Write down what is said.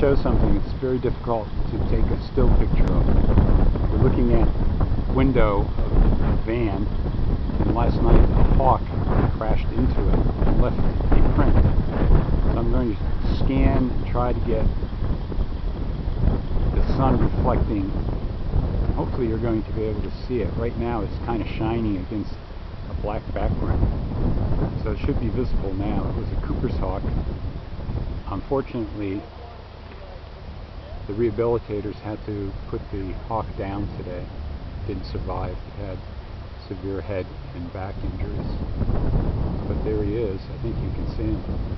show something it's very difficult to take a still picture of. We're looking at window of a van and last night a hawk crashed into it and left a print. So I'm going to scan and try to get the sun reflecting. Hopefully you're going to be able to see it. Right now it's kind of shining against a black background. So it should be visible now. It was a Cooper's hawk. Unfortunately, the rehabilitators had to put the hawk down today. Didn't survive. Had severe head and back injuries. But there he is. I think you can see him.